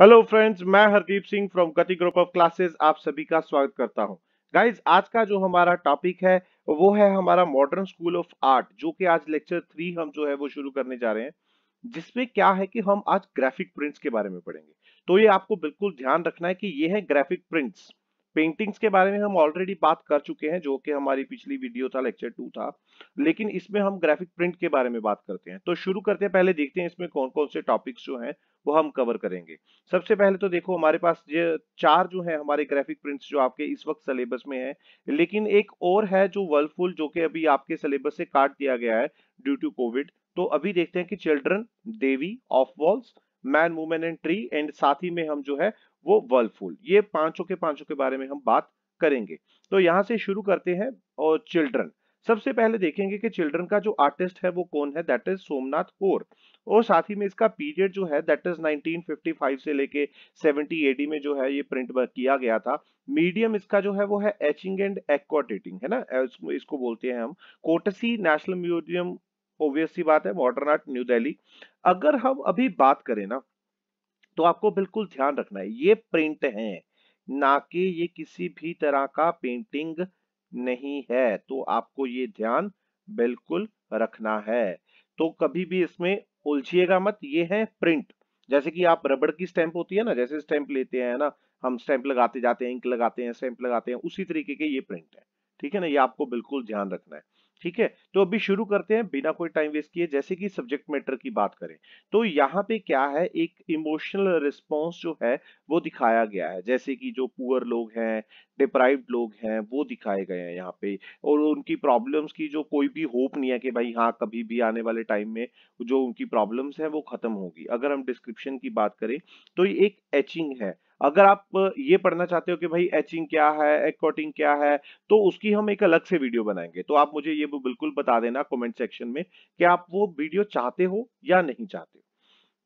Hello friends मैं Hardeep Singh from कति group of classes आप सभी का स्वागत करता हूँ। गाइस आज का जो हमारा टॉपिक है, वो है हमारा मॉडर्न स्कूल ऑफ़ आर्ट जो कि आज लेक्चर थ्री हम जो है वो शुरू करने जा रहे हैं, जिसमें क्या है कि हम आज ग्राफिक प्रिंट्स के बारे में पढ़ेंगे। तो ये आपको बिल्कुल ध्यान रखना है कि ये है ग्राफिक प्रिंट्स पेंटिंग्स के बारे में हम ऑलरेडी बात कर चुके हैं, जो कि हमारी पिछली वीडियो था लेक्चर टू था। लेकिन इसमें हम ग्राफिक प्रिंट के बारे में बात करते हैं। तो शुरू करते हैं, पहले देखते हैं इसमें कौन कौन से टॉपिक्स जो हैं, वो हम कवर करेंगे। सबसे पहले तो देखो, हमारे पास ये चार जो है, हमारे ग्राफिक प्रिंट्स जो आपके इस वक्त सिलेबस में है, लेकिन एक और है जो वर्लफुल जो कि अभी आपके सिलेबस से काट दिया गया है ड्यू टू कोविड तो अभी देखते हैं कि children Devi of walls man women and tree and साथ ही में हम जो है, वो वर्लफुल ये पाँचों के पाँचों के बारे में हम बात करेंगे। तो यहाँ से शुरू करते हैं, और चिल्ड्रन सबसे पहले देखेंगे कि चिल्ड्रन का जो आर्टिस्ट है, वो कौन है? दैट इज़ सोमनाथ होर और साथ ही में इसका पीरियड जो है दैट इज़ 1955 से लेके 70 एडी में जो है, ये प्रिंट किया गया था। मीडियम इसका जो है, वो है एचिंग एंड एक्वाटेटिंग है ना? इसको बोलते हैं हम। कोटसी नेशनल म्यूज़ियम ओबियस सी बात है मॉडर्न आर्ट न्यू दिल्ली अगर हम अभी बात करें ना तो आपको बिल्कुल ध्यान रखना है, ये प्रिंट है, ना कि ये किसी भी तरह का पेंटिंग नहीं है तो आपको ये ध्यान बिल्कुल रखना है। तो कभी भी इसमें उलझिएगा मत, ये है प्रिंट जैसे कि आप रबड़ की स्टैंप होती है ना, जैसे स्टैंप लेते हैं ना, हम स्टैंप लगाते जाते हैं इंक लगाते हैं स्टैंप लगाते हैं, उसी तरीके के ये प्रिंट है। ठीक है ना, ये आपको बिल्कुल ध्यान रखना है। ठीक है? तो अभी शुरू करते हैं, बिना कोई टाइम वेस्ट किए, जैसे कि सब्जेक्ट मैटर की बात करें। तो यहाँ पे क्या है, एक इमोशनल रिस्पॉन्स जो है, वो दिखाया गया है। जैसे कि जो पुअर लोग हैं डिप्राइव्ड लोग हैं, वो दिखाए गए हैं यहाँ पे। और उनकी प्रॉब्लम्स की जो कोई भी होप नहीं है कि भाई हाँ कभी भी आने वाले टाइम में जो उनकी प्रॉब्लम्स है, वो खत्म होगी। अगर हम डिस्क्रिप्शन की बात करें तो ये एक एचिंग है। अगर आप ये पढ़ना चाहते हो कि भाई एचिंग क्या है एक्टिंग क्या है तो उसकी हम एक अलग से वीडियो बनाएँगे। तो आप मुझे ये बिल्कुल बता देना कमेंट सेक्शन में कि आप वो वीडियो चाहते हो या नहीं चाहते हो।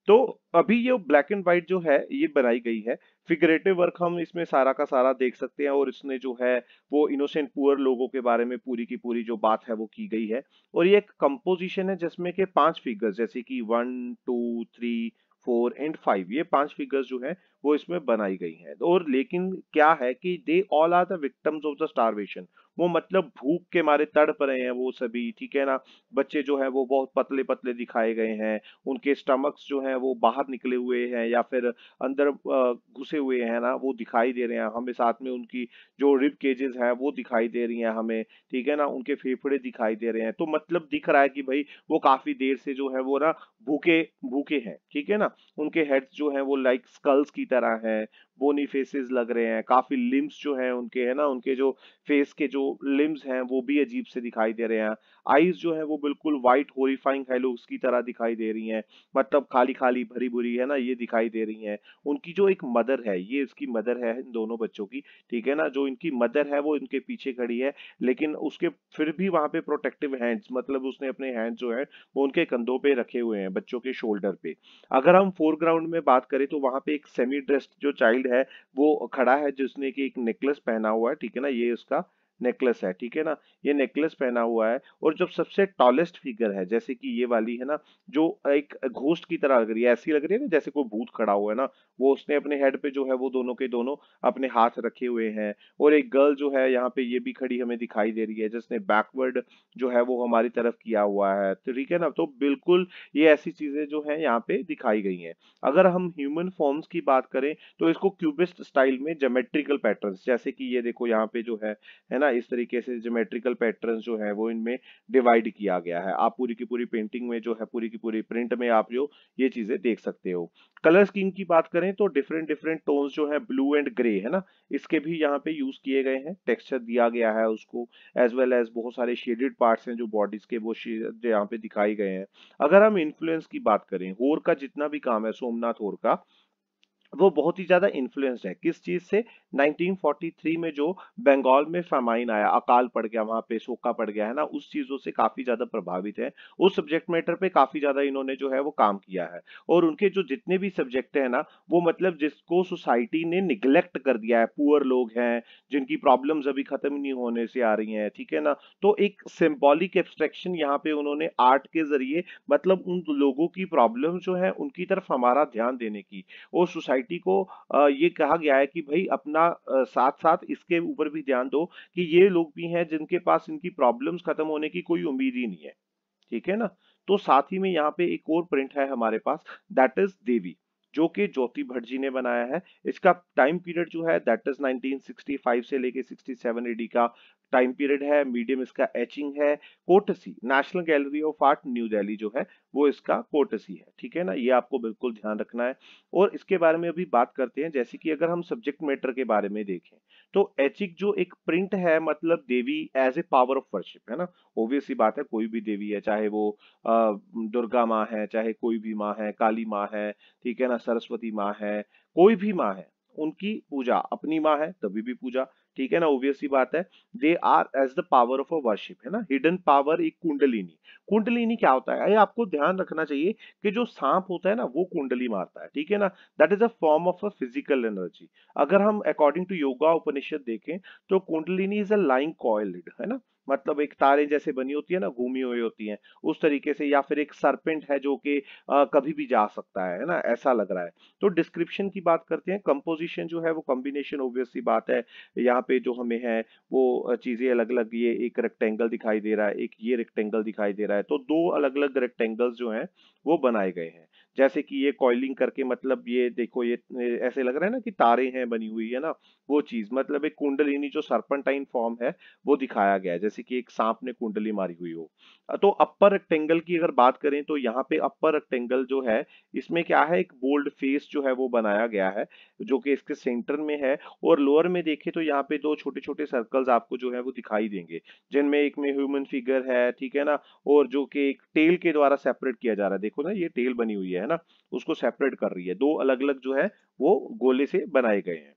तो अभी ये ब्लैक एंड व्हाइट जो है, ये बनाई गई है। फिगरेटिव वर्क हम इसमें सारा का सारा देख सकते हैं और इसने जो है, वो इनोसेंट पुअर लोगों के बारे में पूरी की पूरी जो बात है, वो की गई है। और ये एक कंपोजिशन है जिसमें के पाँच फिगर्स जैसे कि one two three four and five, ये पाँच फिगर्स जो है, वो इसमें बनाई गई हैं। और लेकिन क्या है कि they all are the victims of the starvation वो मतलब भूख के मारे तड़प रहे हैं वो सभी, ठीक है ना? बच्चे जो है वो बहुत पतले पतले दिखाए गए हैं, उनके स्टमक्स जो है वो बाहर निकले हुए हैं या फिर अंदर घुसे हुए हैं ना, वो दिखाई दे रहे हैं। हमें साथ में उनकी जो रिब केजेस हैं वो दिखाई दे रही हैं हमें, ठीक है ना? उनके फेफड़े दिखाई दे रहे हैं। तो मतलब दिख रहा है कि भाई वो काफ़ी देर से जो है वो ना भूखे भूखे हैं, ठीक है ना? उनके हेड्स जो है वो लाइक स्कल्स की तरह है बोनी फेसेस लग रहे हैं, काफ़ी लिम्स जो है उनके, है ना? उनके जो फेस के जो लिम्स हैं, वो भी अजीब से दिखाई दे रहे हैं। आईज जो है, वो बिल्कुल व्हाइट होरीफाइंग हेलोस की तरह दिखाई दे रही हैं। मतलब खाली खाली भरी भरी है ना, ये दिखाई दे रही हैं। उनकी जो एक मदर है, ये इसकी मदर है इन दोनों बच्चों की, ठीक है ना? जो इनकी मदर है, वो इनके पीछे खड़ी है, लेकिन उसके फिर भी वहाँ पे प्रोटेक्टिव हैंड्स मतलब उसने अपने हैंड जो है, वो उनके कंधों पे रखे हुए हैं, बच्चों के शोल्डर पे। अगर हम फोरग्राउंड में बात करें तो वहाँ पे एक सेमी ड्रेस्ड जो चाइल्ड है, वो खड़ा है, जिसने की एक नेकलेस पहना हुआ है, ठीक है ना? ये उसका नेकलेस है, ठीक है ना? ये नेकलेस पहना हुआ है और जब सबसे टॉलेस्ट फिगर है, जैसे कि ये वाली है ना, जो एक घोस्ट की तरह लग रही है, ऐसी लग रही है ना, जैसे कोई भूत खड़ा हुआ है ना, वो उसने अपने हेड पे जो है, वो दोनों के दोनों अपने हाथ रखे हुए हैं और एक गर्ल जो है, यहाँ पे ये भी खड़ी हमें दिखाई दे रही है, जिसने बैकवर्ड जो है, वो हमारी तरफ़ किया हुआ है, ठीक है ना? तो बिल्कुल ये ऐसी चीज़ें जो है, यहाँ पे दिखाई गई है। अगर हम ह्यूमन फॉर्म्स की बात करें तो इसको क्यूबिस्ट स्टाइल में जोमेट्रिकल पैटर्न जैसे कि ये देखो, यहाँ पे जो है है ना इस तरीके से ज्योमेट्रिकल पैटर्न जो है वो इनमें डिवाइड किया गया है। आप पूरी की पूरी पेंटिंग में जो है, पूरी की पूरी प्रिंट में आप जो ये चीज़ें देख सकते हो। कलर स्कीम की बात करें तो डिफरेंट डिफरेंट टोन्स जो है ब्लू एंड ग्रे है ना? इसके भी यहाँ पे यूज़ किए गए हैं। टेक्सचर दिया गया है उसको एज वेल एज बहुत सारे शेडेड पार्ट्स हैं जो बॉडीज के, वो यहाँ पे दिखाई गए हैं। अगर हम इन्फ्लुएंस की बात करें होर का जितना भी काम है, सोमनाथ होर का वो बहुत ही ज़्यादा इन्फ्लुएंस्ड है। किस चीज़ से? 1943 में जो बंगाल में फमाइन आया, अकाल पड़ गया, वहाँ पे सोका पड़ गया, है ना? उस चीज़ों से काफ़ी ज़्यादा प्रभावित है। उस सब्जेक्ट मैटर पे काफ़ी ज़्यादा इन्होंने जो है वो काम किया है। और उनके जो जितने भी सब्जेक्ट है ना, वो मतलब जिसको सोसाइटी ने निग्लेक्ट कर दिया है पुअर लोग हैं, जिनकी प्रॉब्लम अभी खत्म नहीं होने से आ रही है, ठीक है ना? तो एक सिंबॉलिक एब्स्ट्रैक्शन यहाँ पे उन्होंने आर्ट के ज़रिए मतलब उन लोगों की प्रॉब्लम जो है, उनकी तरफ़ हमारा ध्यान देने की और सोसाइटी सोसाइटी को ये कहा गया है कि भाई अपना साथ साथ इसके ऊपर भी ध्यान दो कि ये लोग भी हैं जिनके पास इनकी प्रॉब्लम्स खत्म होने की कोई उम्मीद ही नहीं है। ठीक है ना? तो साथ ही में यहाँ पे एक और प्रिंट है हमारे पास दैट इज़ देवी जो कि ज्योति भट्ट जी ने बनाया है। इसका टाइम पीरियड जो है दैट इज़ 1965 से लेके 67 एडी का टाइम पीरियड है। मीडियम इसका एचिंग है। Courtesy national gallery of art New Delhi जो है, वो इसका कोटसी है। ठीक है ना? ये आपको बिल्कुल ध्यान रखना है। और इसके बारे में अभी बात करते हैं, जैसे कि अगर हम सब्जेक्ट मैटर के बारे में देखें तो एचिक जो एक प्रिंट है मतलब Devi as a power of worship है ना? ओबियस ही बात है, कोई भी देवी है, चाहे वो दुर्गा माँ है, चाहे कोई भी माँ है, काली माँ है, ठीक है ना? सरस्वती माँ है, कोई भी माँ है, उनकी पूजा, अपनी माँ है, तभी भी पूजा, ठीक है ना ओबियस सी बात है they are as the power of a worship है ना हिडन पावर एक कुंडलिनी कुंडलिनी क्या होता है, ये आपको ध्यान रखना चाहिए कि जो सांप होता है ना, वो कुंडली मारता है, ठीक है ना that is a form of a physical energy अगर हम अकॉर्डिंग टू योगा उपनिषद देखें तो kundalini is a lying coiled है ना मतलब एक तारे जैसे बनी होती है ना, घूमी हुई होती है, उस तरीके से या फिर एक सरपेंट है जो कि कभी भी जा सकता है ना, ऐसा लग रहा है। तो डिस्क्रिप्शन की बात करते हैं कंपोजिशन जो है वो कॉम्बिनेशन ऑब्वियसली बात है, यहाँ पे जो हमें है, वो चीज़ें अलग अलग ये एक रेक्टेंगल दिखाई दे रहा है, एक ये रेक्टेंगल दिखाई दे रहा है तो दो अलग अलग रेक्टेंगल्स जो है, वो बनाए गए हैं। जैसे कि ये कॉइलिंग करके मतलब ये देखो ये ऐसे लग रहा है ना कि तारे हैं बनी हुई, है ना? वो चीज़ मतलब एक कुंडलिनी जो सरपंटाइन फॉर्म है, वो दिखाया गया है, जैसे कि एक सांप ने कुंडली मारी हुई हो। तो अपर रेक्टेंगल की अगर बात करें तो यहाँ पे अपर रेक्टेंगल जो है, इसमें क्या है, एक बोल्ड फेस जो है वो बनाया गया है। जो कि इसके सेंटर में है और लोअर में देखे तो यहाँ पे दो छोटे छोटे सर्कल्स आपको जो है वो दिखाई देंगे। जिनमें एक में ह्यूमन फिगर है, ठीक है ना? और जो कि एक टेल के द्वारा सेपरेट किया जा रहा है। देखो ना, ये टेल बनी हुई है ना? उसको सेपरेट कर रही है। दो अलग अलग जो है वो गोले से बनाए गए हैं।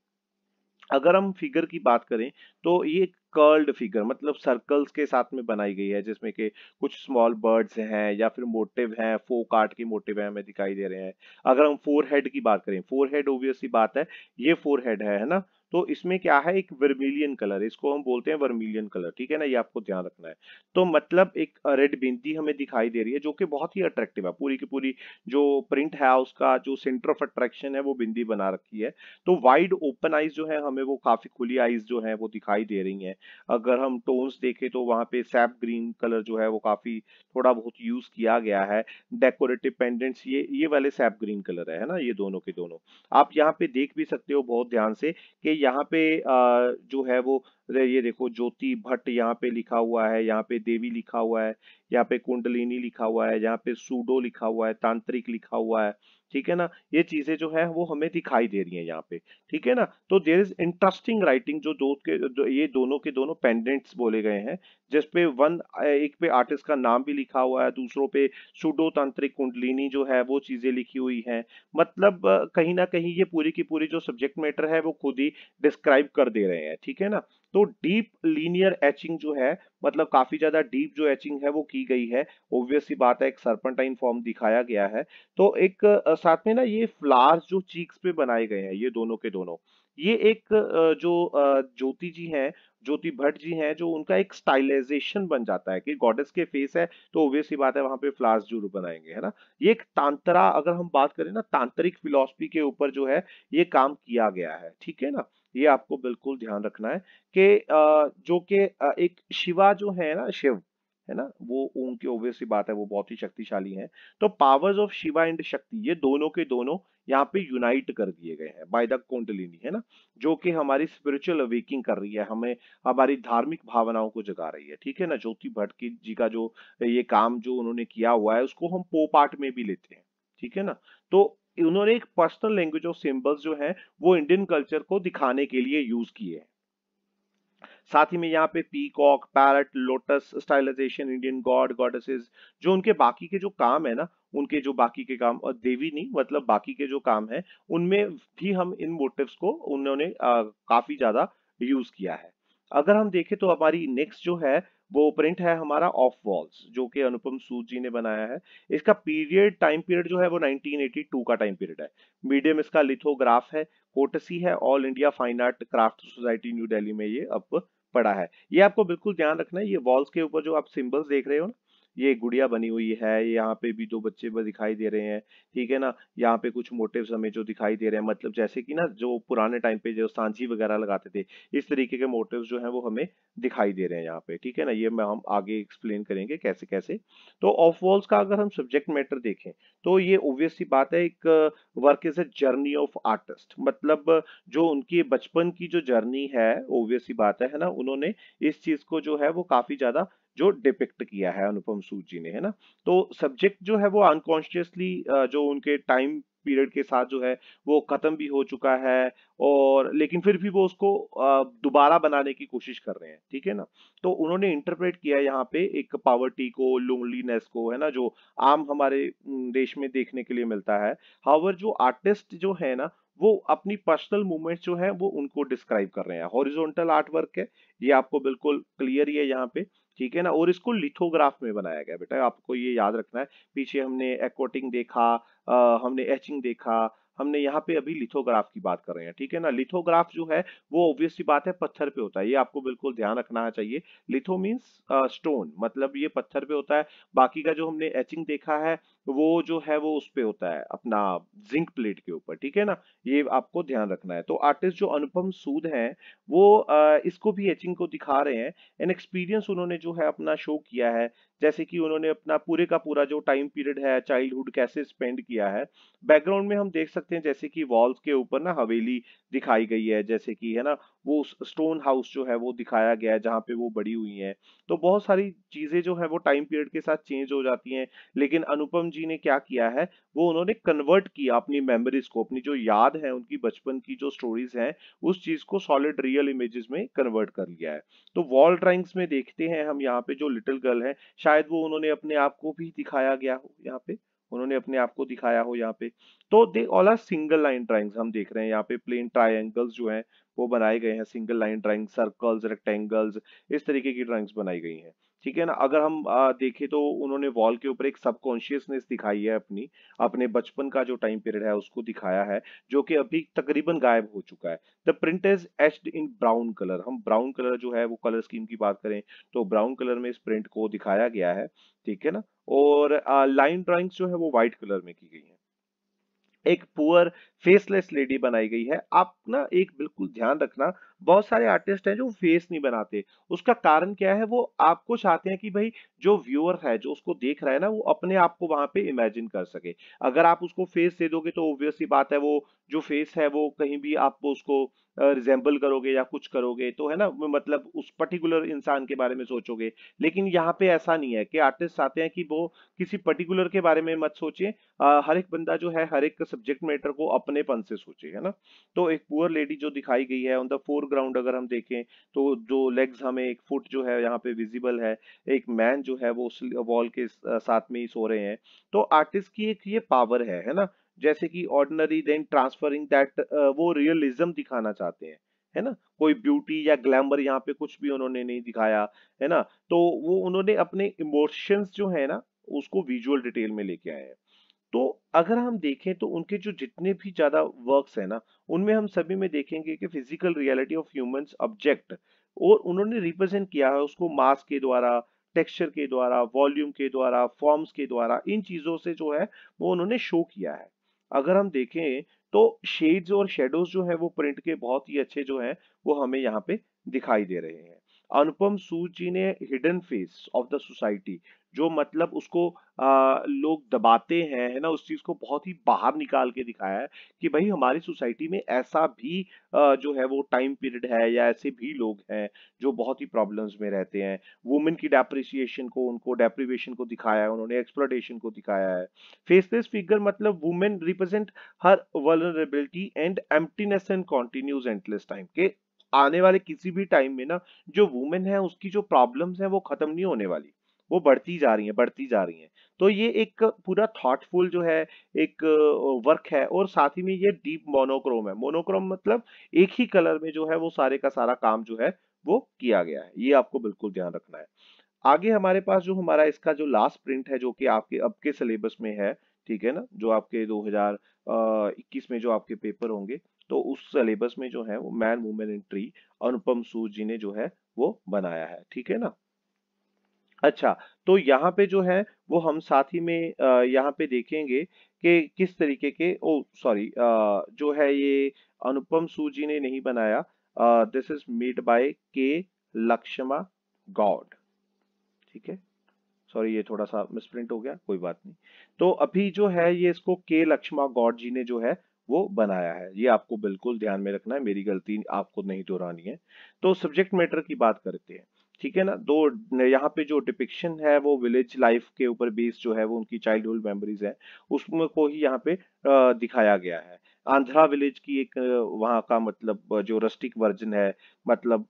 अगर हम फिगर की बात करें तो ये कर्ल्ड फिगर मतलब सर्कल्स के साथ में बनाई गई है जिसमें के कुछ स्मॉल बर्ड्स हैं या फिर मोटिव हैं फोक आर्ट के मोटिव हैं हमें दिखाई दे रहे हैं। अगर हम फोर हेड की बात करें फोर हेड ओबियसली बात है ये फोर हेड है, है ना? तो इसमें क्या है? एक वर्मिलियन कलर इसको हम बोलते हैं वर्मिलियन कलर ठीक है ना? ये आपको ध्यान रखना है। तो मतलब एक रेड बिंदी हमें दिखाई दे रही है, जो कि बहुत ही अट्रैक्टिव है। पूरी की पूरी जो प्रिंट है, उसका जो सेंटर ऑफ़ अट्रैक्शन है, वो बिंदी बना रखी है। तो वाइड ओपन आइज़ जो है, हमें वो काफ़ी खुली आइज़ जो है, वो दिखाई दे रही है। अगर हम टोन्स देखें तो वहाँ पे सैप ग्रीन कलर जो है, वो काफ़ी थोड़ा बहुत यूज़ किया गया है। डेकोरेटिव पेंडेंट्स ये ये वाले सैप ग्रीन कलर है ना? ये दोनों के दोनों। आप यहाँ पे देख भी सकते हो बहुत ध्यान से कि यहाँ पे जो है वो ये देखो, ज्योति भट्ट यहाँ पे लिखा हुआ है, यहाँ पे देवी लिखा हुआ है, यहाँ पे कुंडलिनी लिखा हुआ है, यहाँ पे सूडो लिखा हुआ है, तांत्रिक लिखा हुआ है। ठीक है ना? ये चीज़ें जो है, वो हमें दिखाई दे रही हैं यहाँ पे, ठीक है ना? तो देर इज़ इंटरेस्टिंग राइटिंग जो दो के, जो ये दोनों के दोनों पेंडेंट्स बोले गए हैं जिसपे वन एक पे आर्टिस्ट का नाम भी लिखा हुआ है, दूसरों पे सुडो तांत्रिक कुंडलिनी जो है, वो चीज़ें लिखी हुई हैं। मतलब कहीं ना कहीं ये पूरी की पूरी जो सब्जेक्ट मैटर है, वो खुद ही डिस्क्राइब कर दे रहे हैं, ठीक है ना? तो डीप लीनियर एचिंग जो है मतलब काफ़ी ज़्यादा डीप जो एचिंग है वो की गई है। ऑब्वियसली बात है, एक सरपंटाइन फॉर्म दिखाया गया है। तो एक साथ में ना ये फ्लावर्स जो चीक्स पे बनाए गए हैं, ये दोनों के दोनों, ये एक जो ज्योति जी हैं, ज्योति भट्ट जी हैं, जो उनका एक स्टाइलाइजेशन बन जाता है कि गॉडेस के फेस है तो ऑब्वियसली बात है वहाँ पे फ्लावर्स ज़रूर बनाएँगे, है ना? ये एक तांत्रा अगर हम बात करें ना, तांत्रिक फिलोसफी के ऊपर जो है, ये काम किया गया है, ठीक है ना? ये आपको बिल्कुल ध्यान रखना है कि जो कि एक शिवा जो है ना, शिव, है ना, वो उनकी ओबियसली बात है, वो बहुत ही शक्तिशाली हैं। तो पावर्स ऑफ़ शिवा एंड शक्ति ये दोनों के दोनों यहाँ पे यूनाइट कर दिए गए हैं बाय द कुंडलिनी है ना, जो कि हमारी स्पिरिचुअल अवेकिंग कर रही है, हमें हमारी धार्मिक भावनाओं को जगा रही है, ठीक है ना, ज्योति भट्ट की जी का जो ये काम जो उन्होंने किया हुआ है, उसको हम पोप आर्ट में भी लेते हैं, ठीक है ना तो उन्होंने एक पर्सनल लैंग्वेज ऑफ़ सिंबल्स जो है, वो इंडियन कल्चर को दिखाने के लिए यूज़ किए हैं। साथ ही में यहाँ पे peacock, parrot, lotus, stylization, Indian god, goddesses, जो उनके बाकी के जो काम है ना, उनके जो बाकी के काम, और देवी नहीं मतलब बाकी के जो काम है, उनमें भी हम इन मोटिव्स को उन्होंने काफ़ी ज़्यादा यूज़ किया है। अगर हम देखें तो हमारी नेक्स्ट जो है वो प्रिंट है हमारा ऑफ़ वॉल्स जो कि अनुपम सूद जी ने बनाया है। इसका पीरियड टाइम पीरियड जो है वो 1982 का टाइम पीरियड है। मीडियम इसका लिथोग्राफ है कोटसी है all India fine art craft society new Delhi में ये अब पड़ा है। ये आपको बिल्कुल ध्यान रखना है, ये वॉल्स के ऊपर जो आप सिंबल्स देख रहे हो ना ये गुड़िया बनी हुई है, यहाँ पे भी दो बच्चे दिखाई दे रहे हैं, ठीक है ना? यहाँ पे कुछ मोटिव्स हमें जो दिखाई दे रहे हैं मतलब जैसे कि ना जो पुराने टाइम पे जो सांझी वगैरह लगाते थे, इस तरीके के मोटिव्स जो है वो हमें दिखाई दे रहे हैं यहाँ पे, ठीक है ना? ये मैं हम आगे एक्सप्लेन करेंगे कैसे कैसे। तो ऑफ़ वॉल्स का अगर हम सब्जेक्ट मैटर देखें तो ये ऑब्वियसली बात है, एक work is a journey of artist मतलब जो उनकी बचपन की जो जर्नी है ऑब्वियसली बात है ना? उन्होंने इस चीज़ को जो है वो काफ़ी ज़्यादा जो डिपिक्ट किया है अनुपम सूद जी ने, है ना? तो सब्जेक्ट जो है वो अनकॉन्शियसली जो उनके टाइम पीरियड के साथ जो है वो खत्म भी हो चुका है और लेकिन फिर भी वो उसको दोबारा बनाने की कोशिश कर रहे हैं, ठीक है ना? तो उन्होंने इंटरप्रेट किया यहाँ पे एक पावर्टी को लोनलीनेस को, है ना? जो आम हमारे देश में देखने के लिए मिलता है। हावर जो आर्टिस्ट जो है ना, वो अपनी पर्सनल मूवमेंट्स जो है वो उनको डिस्क्राइब कर रहे हैं। हॉरिजॉन्टल आर्ट वर्क है, ये आपको बिल्कुल क्लियर ही है यहाँ पे। ठीक है ना? और इसको लिथोग्राफ में बनाया गया बेटा आपको ये याद रखना है। पीछे हमने एक्टिंग देखा आ, हमने एचिंग देखा हमने यहाँ पे अभी लिथोग्राफ की बात कर रहे हैं ठीक है ना? लिथोग्राफ जो है वो ऑब्वियसली बात है पत्थर पे होता है ये आपको बिल्कुल ध्यान रखना चाहिए। लिथो मीन्स स्टोन मतलब ये पत्थर पे होता है। बाकी का जो हमने एचिंग देखा है वो जो है वो उस पे होता है, अपना जिंक प्लेट के ऊपर, ठीक है ना? ये आपको ध्यान रखना है। तो आर्टिस्ट जो अनुपम सूद हैं, वो इसको भी एचिंग को दिखा रहे हैं। एन एक्सपीरियंस उन्होंने जो है अपना शो किया है, जैसे कि उन्होंने अपना पूरे का पूरा जो टाइम पीरियड है चाइल्डहुड कैसे स्पेंड किया है। बैकग्राउंड में हम देख सकते हैं, जैसे कि वॉल्स के ऊपर ना हवेली दिखाई गई है, जैसे कि, है ना? वो स्टोन हाउस जो है वो दिखाया गया है, जहाँ पे वो बड़ी हुई है। तो बहुत सारी चीज़ें जो है वो टाइम पीरियड के साथ चेंज हो जाती हैं। लेकिन अनुपम जी ने क्या किया है, वो उन्होंने कन्वर्ट किया अपनी मेमोरीज को, अपनी जो याद है, उनकी बचपन की जो स्टोरीज हैं, उस चीज़ को सॉलिड रियल इमेजेस में कन्वर्ट कर लिया है। तो वॉल ड्राइंग्स में देखते हैं हम यहाँ पे जो लिटिल गर्ल है, शायद वो उन्होंने अपने आप को भी दिखाया गया हो यहाँ पे, उन्होंने अपने आप को दिखाया हो यहाँ पे। तो they all are single line drawings हम देख रहे हैं यहाँ पे प्लेन ट्राइंगल्स जो हैं, वो बनाए गए हैं single line drawing circles rectangles इस तरीके की ड्राइंग्स बनाई गई हैं। ठीक है ना? अगर हम देखें तो उन्होंने वॉल के ऊपर एक सबकॉन्शियसनेस दिखाई है अपनी, अपने बचपन का जो टाइम पीरियड है उसको दिखाया है, जो कि अभी तकरीबन गायब हो चुका है। The print is etched in brown colour. हम ब्राउन कलर जो है वो कलर स्कीम की बात करें तो ब्राउन कलर में इस प्रिंट को दिखाया गया है, ठीक है ना? और लाइन ड्राइंग्स जो है वो व्हाइट कलर में की गई है। एक पुअर फेसलेस लेडी बनाई गई है। आप ना एक बिल्कुल ध्यान रखना बहुत सारे आर्टिस्ट हैं जो फेस नहीं बनाते। उसका कारण क्या है? वो आपको चाहते हैं कि भाई जो व्यूअर है, जो उसको देख रहा है ना, वो अपने आप को वहाँ पे इमेजिन कर सके। अगर आप उसको फेस दे दोगे तो ऑब्वियसली बात है वो, जो फेस है वो कहीं भी आप उसको रिजेंबल करोगे या कुछ करोगे तो है ना मतलब उस पर्टिकुलर इंसान के बारे में सोचोगे। लेकिन यहाँ पे ऐसा नहीं है कि आर्टिस्ट चाहते हैं कि वो किसी पर्टिकुलर के बारे में मत सोचे। हर एक बंदा जो है, हर एक सब्जेक्ट मैटर को अपनेपन से सोचे, है ना। तो एक पुअर लेडी जो दिखाई गई है ऑन द फोरग्राउंड अगर हम देखें तो जो लेग्स हमें एक फुट जो है, यहाँ पे विजिबल है, एक मैन जो है, वो उस वॉल के साथ में ही सो रहे हैं। तो आर्टिस्ट की एक ये पावर है है ना? जैसे कि ऑर्डिनरी देन ट्रांसफरिंग दैट वो रियलिज्म दिखाना चाहते हैं, है ना? कोई ब्यूटी या ग्लैमर यहाँ पे कुछ भी उन्होंने नहीं दिखाया, है ना? तो वो उन्होंने अपने इमोशंस जो है ना, उसको विजुअल डिटेल में लेके आए हैं। तो अगर हम देखें तो उनके जो जितने भी ज़्यादा वर्क्स है ना, उनमें हम सभी में देखेंगे कि physical reality of humans object और उन्होंने रिप्रेजेंट किया है उसको मास के द्वारा टेक्सचर के द्वारा वॉल्यूम के द्वारा फॉर्म्स के द्वारा, इन चीज़ों से जो है वो उन्होंने शो किया है। अगर हम देखें तो शेड्स और शेडोज जो है वो प्रिंट के बहुत ही अच्छे जो है वो हमें यहाँ पे दिखाई दे रहे हैं। अनुपम सूद जी ने hidden face of the society जो मतलब उसको आ, लोग दबाते हैं है ना? उस चीज़ को बहुत ही बाहर निकाल के दिखाया है कि भाई हमारी सोसाइटी में ऐसा भी आ, जो है वो टाइम पीरियड है या ऐसे भी लोग हैं जो बहुत ही प्रॉब्लम्स में रहते हैं। वुमेन की डेप्रिसिएशन को उनको डेप्रीवेशन को दिखाया है उन्होंने एक्सप्लोटेशन को दिखाया है। फेसलेस फिगर मतलब women represent her vulnerability and emptiness and continues endless time के आने वाले किसी भी टाइम में ना, जो वुमेन है, उसकी जो प्रॉब्लम्स है, वो खत्म नहीं होने वाली। वो बढ़ती जा रही है, बढ़ती जा रही है। तो ये एक पूरा थॉटफुल जो है, एक वर्क है और साथ ही में ये डीप मोनोक्रोम है। मोनोक्रोम मतलब एक ही कलर में जो है, वो सारे का सारा काम जो है, वो किया गया है। ये आपको बिल्कुल ध्यान रखना है। आगे हमारे पास जो हमारा इसका जो लास्ट प्रिंट है, जो कि आपके, अब के सिलेबस में है, ठीक है ना? जो आपके 2021 में जो आपके पेपर होंगे तो उस सिलेबस में जो है वो man women in tree Anupam Sood ji ने जो है वो बनाया है, ठीक है ना? अच्छा तो यहाँ पे जो है वो हम साथ ही में यहाँ पे देखेंगे कि किस तरीके के, ओ सॉरी जो है ये अनुपम सू जी ने नहीं बनाया दिस इज़ मेड बाय के लक्ष्मा गॉड ठीक है? सॉरी ये थोड़ा सा मिसप्रिंट हो गया, कोई बात नहीं। तो अभी जो है ये इसको के लक्ष्मा गॉड जी ने जो है वो बनाया है। ये आपको बिल्कुल ध्यान में रखना है, मेरी गलती आपको नहीं दोहरानी है। तो सब्जेक्ट मैटर की बात करते हैं, ठीक है ना? दो, यहाँ पे जो डिपिक्शन है, वो विलेज लाइफ के ऊपर बेस्ड जो है, वो उनकी चाइल्डहुड मेमोरीज है, उसमें को ही यहाँ पे दिखाया गया है। आंध्रा विलेज की एक वहाँ का मतलब जो रस्टिक वर्जन है मतलब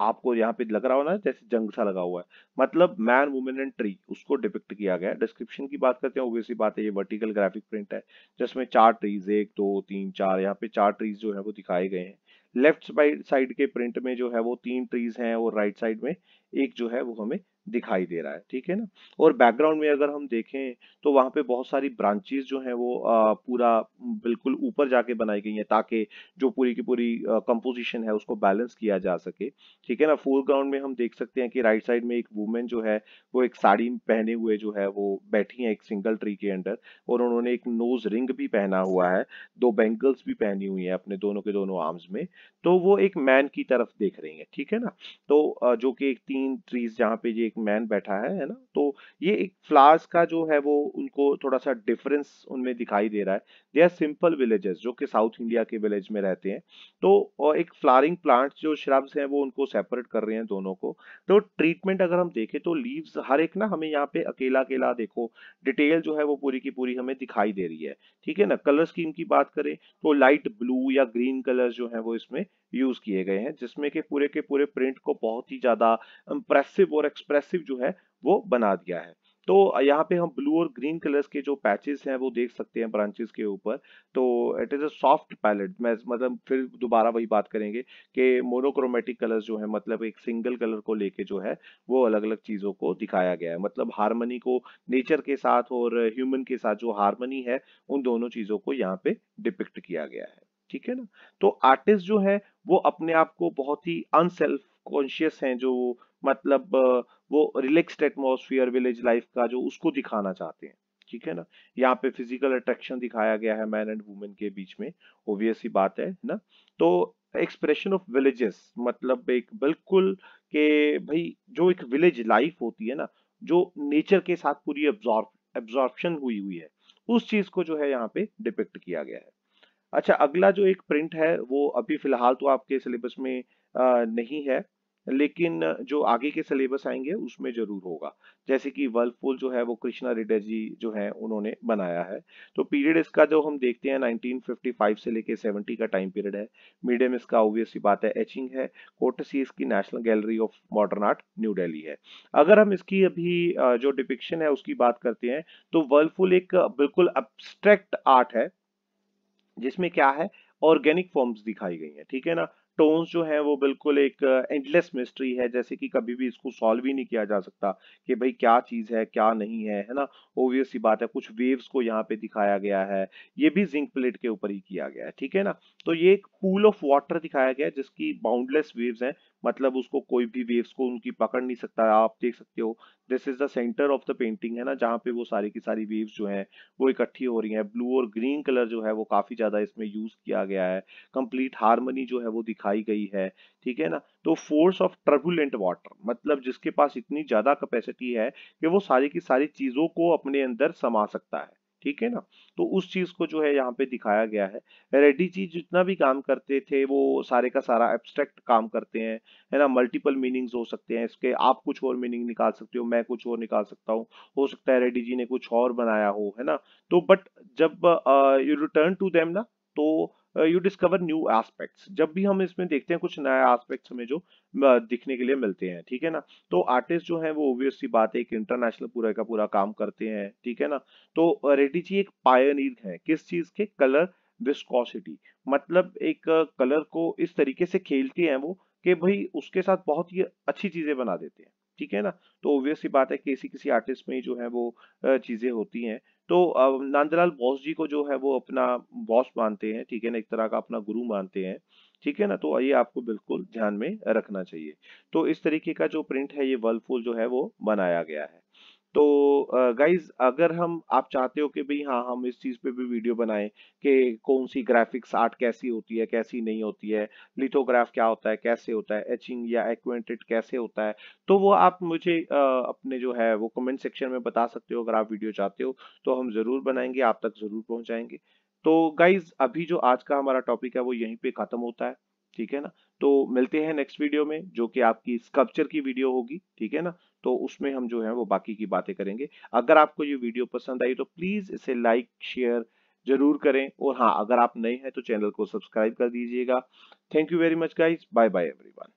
आपको यहाँ पे लग रहा हो ना जैसे जंग सा लगा हुआ है। मतलब मैन वुमेन एंड ट्री उसको डिपिक्ट किया गया है। डिस्क्रिप्शन की बात करते हैं ओबियसली बात है, ये वर्टिकल ग्राफिक प्रिंट है। जिसमें चार ट्रीज एक, दो, तीन, चार, यहाँ पे चार ट्रीज जो है वो दिखाए गए हैं। लेफ़्ट साइड के प्रिंट में जो है वो तीन ट्रीज हैं और राइट साइड में एक जो है वो हमें दिखाई दे रहा है ठीक है ना? और बैकग्राउंड में अगर हम देखें तो वहाँ पे बहुत सारी ब्रांचेस जो हैं वो आ, पूरा बिल्कुल ऊपर जाके बनाई गई हैं ताकि जो पूरी की पूरी कंपोजिशन है उसको बैलेंस किया जा सके ठीक है ना? फोरग्राउंड में हम देख सकते हैं कि राइट साइड में एक वुमेन जो है वो एक साड़ी पहने हुए जो है वो बैठी है एक सिंगल ट्री के अंडर और उन्होंने एक नोज़ रिंग भी पहना हुआ है दो बैंगल्स भी पहनी हुई है अपने दोनों के दोनों आर्म्स में तो वो एक मैन की तरफ़ देख रही है ठीक है ना? तो जो कि एक तीन ट्रीज जहाँ पे ये एक मैन बैठा है है ना? तो ये एक फ्लावर्स का जो है वो उनको थोड़ा सा डिफरेंस उनमें दिखाई दे रहा है। दे आर सिंपल विलेजेस जो कि साउथ इंडिया के विलेज में रहते हैं। तो और एक फ्लावरिंग प्लांट्स जो श्रब्स हैं वो उनको सेपरेट कर रहे हैं दोनों को। तो ट्रीटमेंट अगर हम देखें तो लीव्स हर एक ना हमें यहाँ पे अकेला अकेला देखो डिटेल जो है वो पूरी की पूरी हमें दिखाई दे रही है। ठीक है ना? कलर स्कीम की बात करें तो लाइट ब्लू या ग्रीन कलर जो है वो इसमें यूज़ किए गए हैं, जिसमें के पूरे के पूरे प्रिंट को बहुत ही ज़्यादा इंप्रेसिव और एक्सप्रेसिव जो है, वो बना दिया है। तो यहाँ पे हम ब्लू और ग्रीन कलर्स के जो पैचेस हैं, वो देख सकते हैं ब्रांचेस के ऊपर। तो it is a soft palette मैं मतलब फिर दोबारा वही बात करेंगे कि मोनोक्रोमेटिक कलर्स जो है मतलब एक सिंगल कलर को लेके जो है, वो अलग अलग चीज़ों को दिखाया गया है। मतलब हारमनी को नेचर के साथ और ह्यूमन के साथ जो हारमनी है, उन दोनों चीज़ों को यहाँ पे डिपिक्ट किया गया है। ठीक है ना? तो आर्टिस्ट जो है, वो अपने आप को बहुत ही अनसेल्फ कॉन्शियस हैं, जो मतलब वो रिलैक्स्ड एटमॉस्फेयर विलेज लाइफ का जो उसको दिखाना चाहते हैं ठीक है ना? यहाँ पे फ़िज़िकल अट्रैक्शन दिखाया गया है मैन एंड वुमेन के बीच में ओबियस ही बात है ना? तो एक्सप्रेशन ऑफ़ विलेजेस मतलब एक बिल्कुल के भाई जो एक विलेज लाइफ होती है ना जो नेचर के साथ पूरी एब्जॉर्प्शन हुई हुई है उस चीज़ को जो है यहाँ पे डिपेक्ट किया गया है। अच्छा अगला जो एक प्रिंट है वो अभी फ़िलहाल तो आपके सिलेबस में आ, नहीं है लेकिन जो आगे के सिलेबस आएँगे, उसमें ज़रूर होगा। जैसे कि वर्लपूल जो है, वो कृष्णा रेड्डी जी जो है, उन्होंने बनाया है। तो पीरियड इसका जो हम देखते हैं 1955 से लेके 70 का टाइम पीरियड है। मीडियम इसका ऑब्वियसली बात है एचिंग है। कोटसी इसकी national gallery of modern art new Delhi है। अगर हम इसकी अभी जो डिपिक्शन है, उसकी बात करते हैं तो वर्लफुल एक बिल्कुल अब्स्ट्रैक्ट आर्ट है, जिसमें क्या है? ऑर्गेनिक फॉर्म्स दिखाई गई हैं, ठीक है ना? टोन्स जो है वो बिल्कुल एक एंडलेस मिस्ट्री है, जैसे कि कभी भी इसको सॉल्व ही नहीं किया जा सकता कि भाई क्या चीज़ है, क्या नहीं है है ना? ओबियस सी बात है, कुछ वेव्स को यहाँ पे दिखाया गया है, ये भी जिंक प्लेट के ऊपर ही किया गया है, ठीक है ना? तो ये एक पूल ऑफ़ वाटर दिखाया गया है, जिसकी बाउंडलेस वेव्स हैं मतलब उसको कोई भी वेव्स को उनकी पकड़ नहीं सकता, आप देख सकते हो। This is the centre of the painting है ना, जहाँ पे वो सारी की सारी वेव्स जो हैं, वो इकट्ठी हो रही हैं। ब्लू और ग्रीन कलर जो है, वो काफ़ी ज़्यादा इसमें यूज़ किया गया है। कंप्लीट हारमोनी जो है, वो दिखाई गई है, ठीक है ना? तो फोर्स ऑफ़ टर्बुलेंट वाटर मतलब जिसके पास इतनी ज़्यादा कैपेसिटी है कि वो सारी की सारी चीज़ों को अपने अंदर समा सकता है। ठीक है ना? तो उस चीज़ को जो है यहाँ पे दिखाया गया है। रेड्डी जी जितना भी काम करते थे, वो सारे का सारा एब्स्ट्रैक्ट काम करते हैं, है ना? मल्टीपल मीनिंग्स हो सकते हैं इसके। आप कुछ और मीनिंग निकाल सकते हो, मैं कुछ और निकाल सकता हूँ। हो सकता है रेड्डी जी ने कुछ और बनाया हो, है ना? तो बट जब यू रिटर्न टू देम ना तो यू डिस्कवर न्यू एस्पेक्ट्स जब भी हम इसमें देखते हैं कुछ नया एस्पेक्ट्स हमें जो दिखने के लिए मिलते हैं, ठीक है ना? तो आर्टिस्ट जो है वो ओबियसली बात है, एक इंटरनेशनल पूरा का पूरा काम करते हैं, ठीक है ना? तो रेड्डी जी एक पायनियर है, किस चीज़ के? कलर विस्कोसिटी मतलब एक कलर को इस तरीके से खेलते हैं वो कि भाई उसके साथ बहुत ही अच्छी चीज़ें बना देते हैं। ठीक है ना? तो ओबियसली बात है किसी किसी आर्टिस्ट में जो है वो चीज़ें होती हैं। तो नंदलाल बोस जी को जो है वो अपना बॉस मानते हैं, ठीक है ना? एक तरह का अपना गुरु मानते हैं, ठीक है ना? तो ये आपको बिल्कुल ध्यान में रखना चाहिए। तो इस तरीके का जो प्रिंट है, ये वर्लफुल जो है वो बनाया गया है। तो गाइज़ अगर हम आप चाहते हो कि भाई हाँ हम इस चीज़ पे भी वीडियो बनाएँ कि कौन सी ग्राफिक्स आर्ट कैसी होती है कैसी नहीं होती है लिथोग्राफ क्या होता है कैसे होता है एचिंग या एक्वेंटेड कैसे होता है तो वो आप मुझे अ, अपने जो है वो कमेंट सेक्शन में बता सकते हो अगर आप वीडियो चाहते हो तो हम ज़रूर बनाएँगे आप तक ज़रूर पहुंचाएँगे। तो गाइज़ अभी जो आज का हमारा टॉपिक है वो यहीं पे खत्म होता है। ठीक है ना? तो मिलते हैं नेक्स्ट वीडियो में, जो कि आपकी स्कल्पचर की वीडियो होगी, ठीक है ना? तो उसमें हम जो है वो बाकी की बातें करेंगे। अगर आपको ये वीडियो पसंद आई तो प्लीज़ इसे लाइक शेयर ज़रूर करें। और हाँ अगर आप नए हैं तो चैनल को सब्सक्राइब कर दीजिएगा। Thank you very much guys bye bye everyone